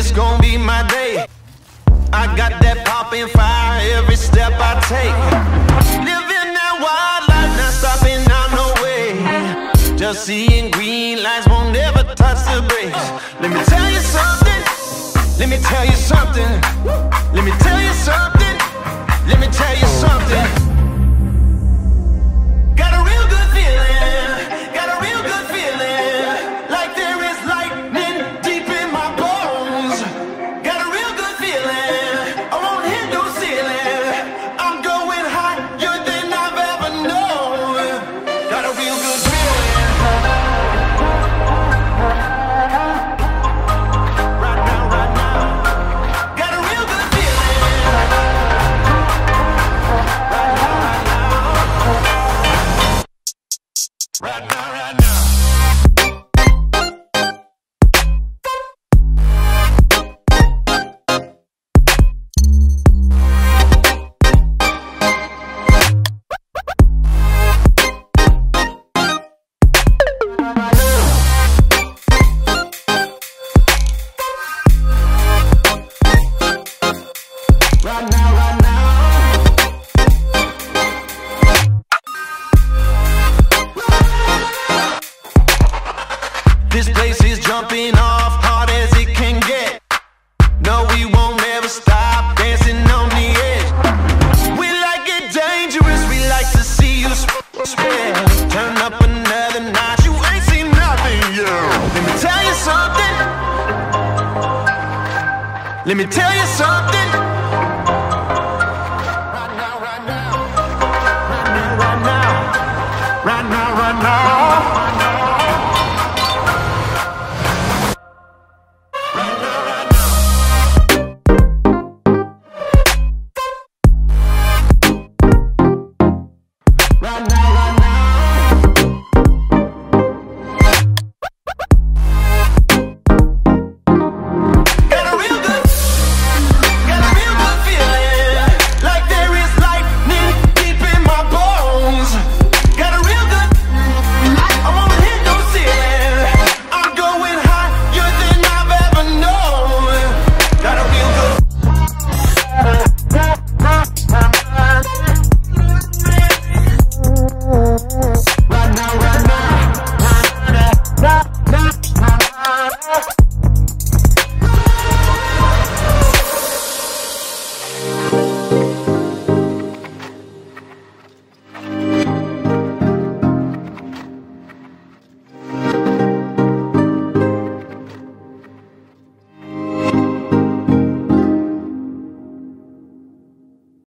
it's gonna be my day. I got that poppin' fire every step I take. Living that wild life, not stopping out no way. Just seeing green lights won't ever touch the brakes. Let me tell you something. Let me tell you something. Let me tell you something. Let me tell you something. Right jumping off hard as it can get. No, we won't ever stop dancing on the edge. We like it dangerous, we like to see you sp- spread. Turn up another notch, you ain't seen nothing yet. Let me tell you something. Let me tell you something.